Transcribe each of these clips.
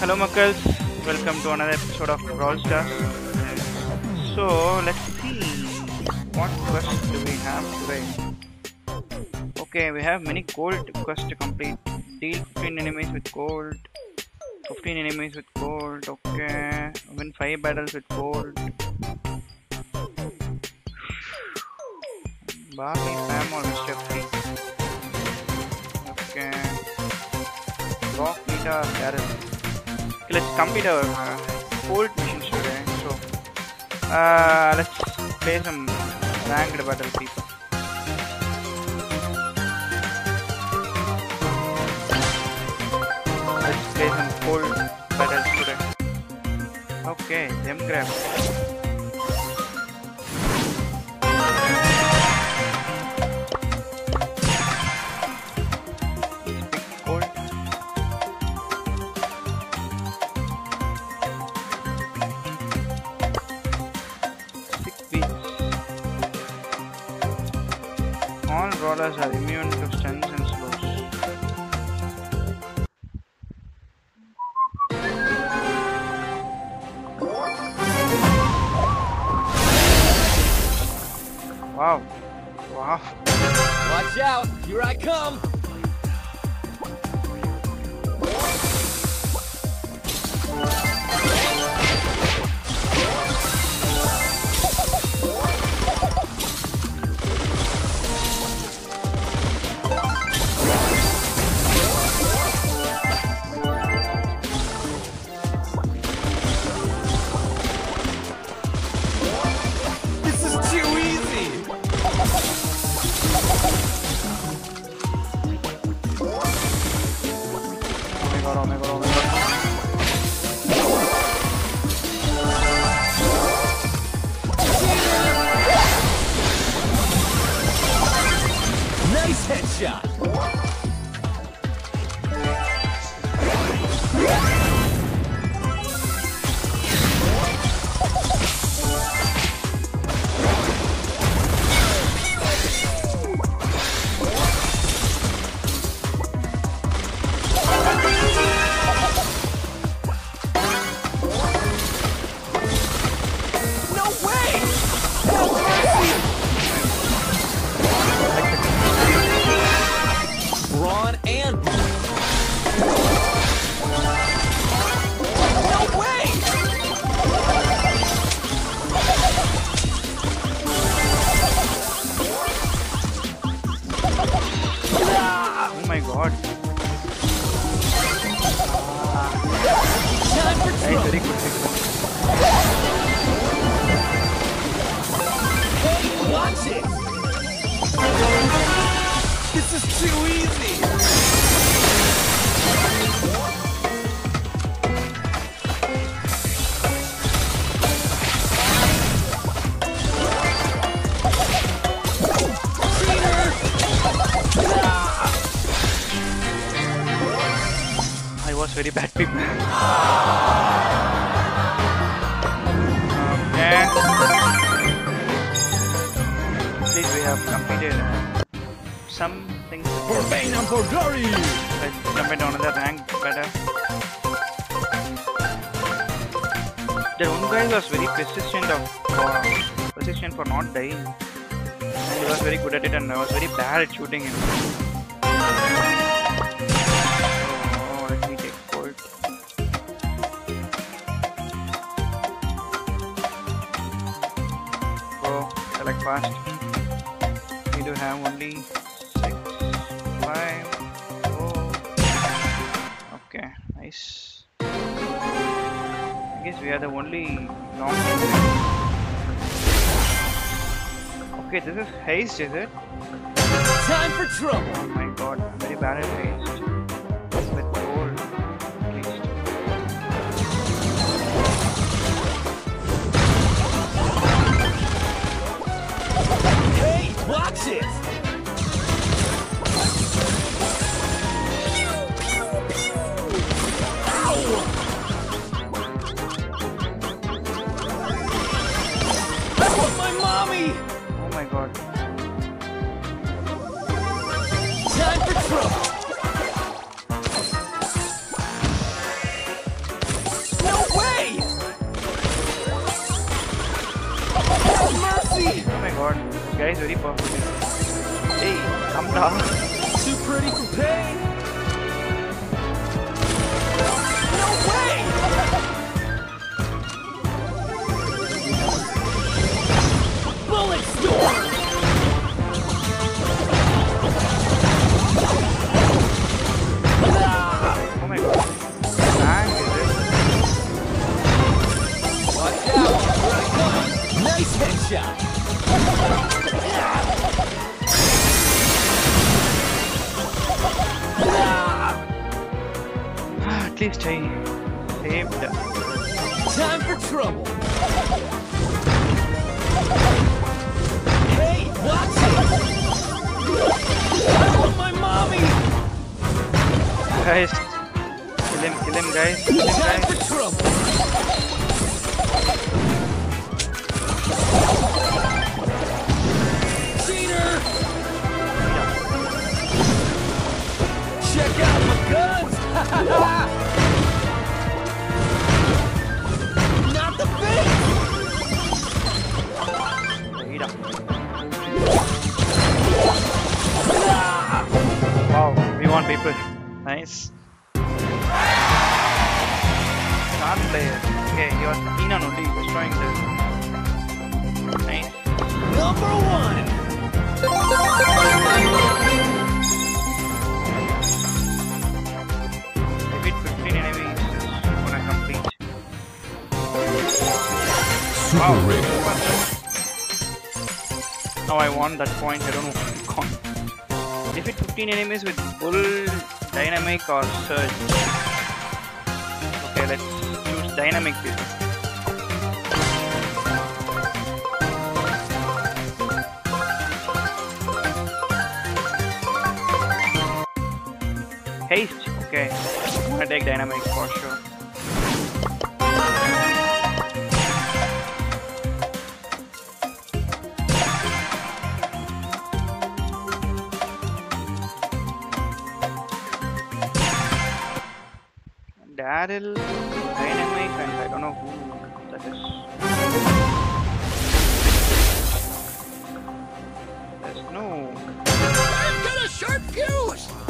Hello Makkals, welcome to another episode of Brawl Stars. So let's see what quest do we have today. Okay, we have many gold quests to complete. Deal 15 enemies with gold. 15 enemies with gold. Okay, win 5 battles with gold. Barley, spam or Mr. Free. Okay. Rock meter, Daryl. Let's complete our uh, gold missions today. So, uh, let's play some ranked battle people. Let's play some gold battles today. Okay, gem grab. All brawlers are immune to stuns Nice This too easy! I was very bad people. Um, okay. Please, we have completed some things. For pain and for glory! Let's jump into another rank better. The one guy was very persistent of for, persistent for not dying. And he was very good at it and I was very bad at shooting him. Oh, let me take gold. Go, oh, select fast. We do have only nice. I guess we are the only long. Okay, this is heist, is it? Time for trouble! Oh my god, I'm very bad at heist. With gold, at least. Hey, watch it! Saved. Time for trouble! Hey, watch it! I want my mommy! Guys, kill him, kill him, guys. Kill him, Time guys. for trouble! Cheater! Check out my guns! the face! Wait up. Ah! Wow, we want people. Nice. Wow. Now I want that point. I don't know to. Defeat 15 enemies with bull, Dynamike, or surge. Okay, let's choose Dynamike this. Heist. Okay, I'm gonna take Dynamike for sure. Daryl, Dynamike, and I don't know who that is. There's no. I've got a sharp fuse!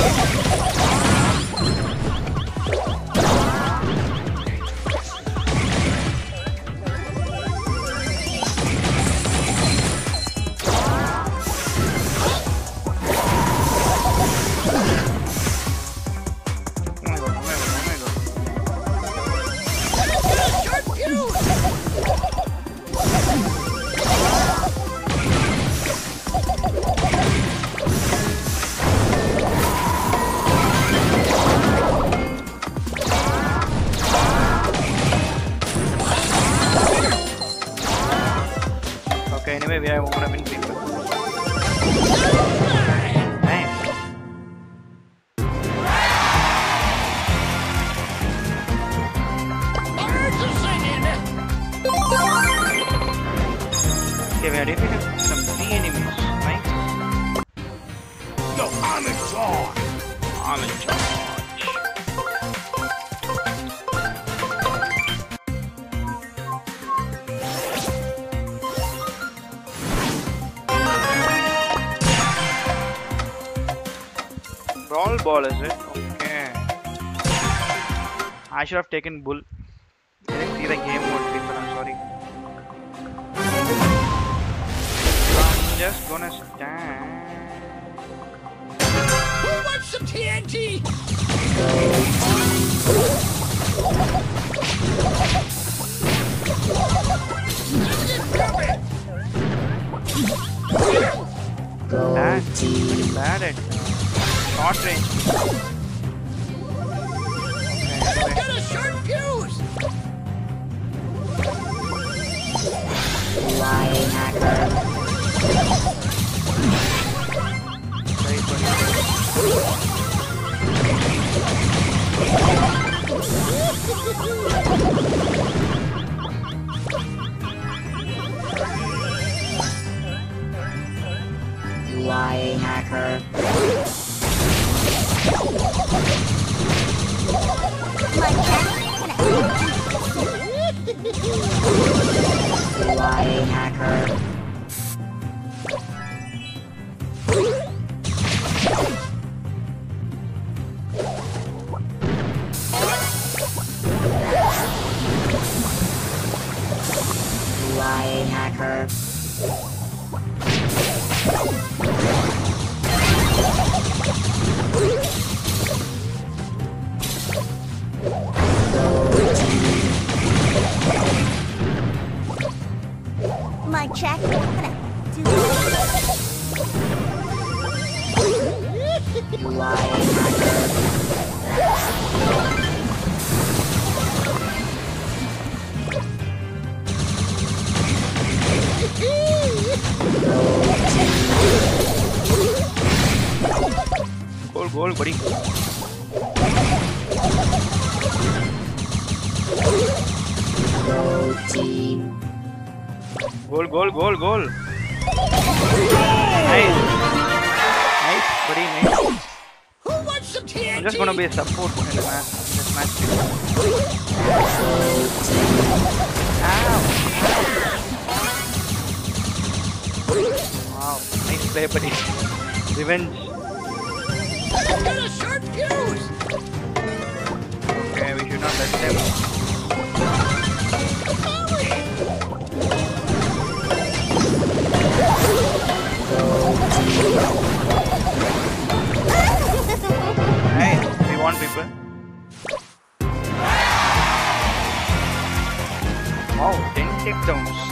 Oh we want to win ball is it? Okay. I should have taken bull. I didn't see the game mode people, I'm sorry. I'm just gonna stand. Who wants some TNT? Bad. Pretty bad at short range. Okay, Got a short fuse. very funny. Lying hacker. Lying hacker. Mic check. Do Lying hacker. Buddy. Go team. Goal, goal, goal, goal. Nice. Nice, buddy, nice. I'm just gonna be a support in the match. This match. Ow. Ow. Wow, nice play, buddy. Revenge. Got a short fuse. Okay, we should not let them. Nice. We want people. Wow, 10 takedowns.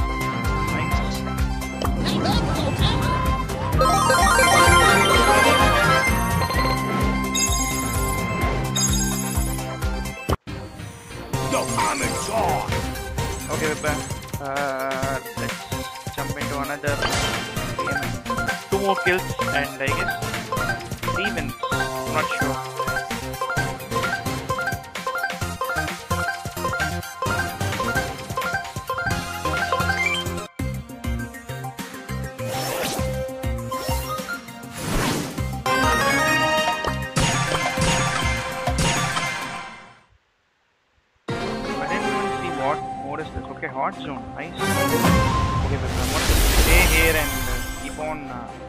Okay, back. Uh, let's jump into another game. Two more kills and I guess zone. Nice. Okay, but I'm gonna stay here and uh, keep on uh,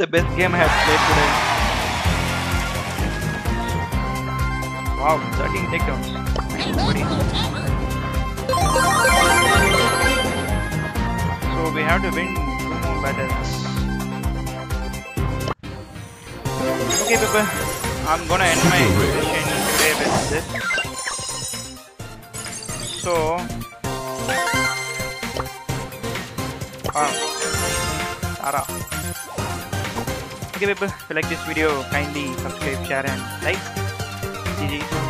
the best game I have played today. Wow, 13 takedowns. So we have to win two more battles. Okay, people. I'm gonna end my session today with this. So. Ah. Tara. If you like this video, kindly subscribe, share and like. GG.